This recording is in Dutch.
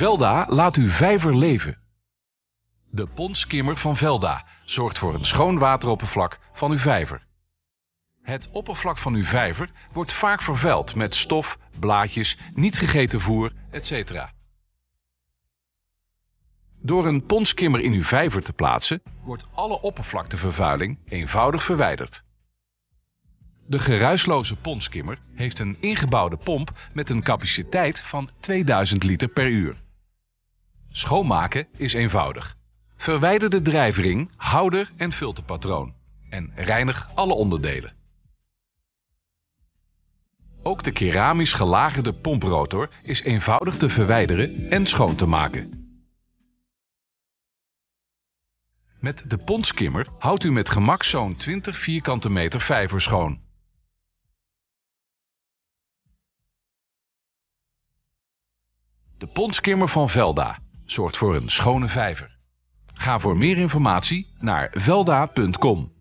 Velda laat uw vijver leven. De pondskimmer van Velda zorgt voor een schoon wateroppervlak van uw vijver. Het oppervlak van uw vijver wordt vaak vervuild met stof, blaadjes, niet gegeten voer, etc. Door een pondskimmer in uw vijver te plaatsen, wordt alle oppervlaktevervuiling eenvoudig verwijderd. De geruisloze pondskimmer heeft een ingebouwde pomp met een capaciteit van 2000 liter per uur. Schoonmaken is eenvoudig. Verwijder de drijfring, houder en filterpatroon en reinig alle onderdelen. Ook de keramisch gelagerde pomprotor is eenvoudig te verwijderen en schoon te maken. Met de pondskimmer houdt u met gemak zo'n 20 vierkante meter vijver schoon. De pondskimmer van Velda zorgt voor een schone vijver. Ga voor meer informatie naar velda.com.